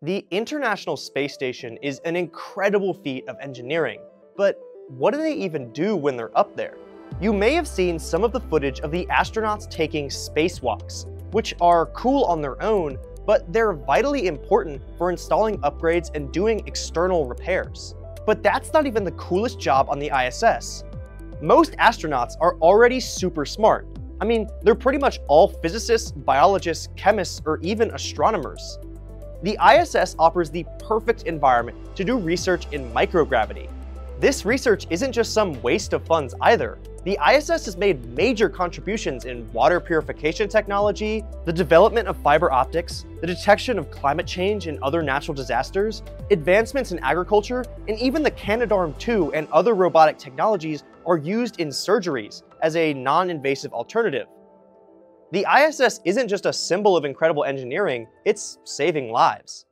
The International Space Station is an incredible feat of engineering, but what do they even do when they're up there? You may have seen some of the footage of the astronauts taking spacewalks, which are cool on their own, but they're vitally important for installing upgrades and doing external repairs. But that's not even the coolest job on the ISS. Most astronauts are already super smart. I mean, they're pretty much all physicists, biologists, chemists, or even astronomers. The ISS offers the perfect environment to do research in microgravity. This research isn't just some waste of funds either. The ISS has made major contributions in water purification technology, the development of fiber optics, the detection of climate change and other natural disasters, advancements in agriculture, and even the Canadarm2 and other robotic technologies are used in surgeries as a non-invasive alternative. The ISS isn't just a symbol of incredible engineering, it's saving lives.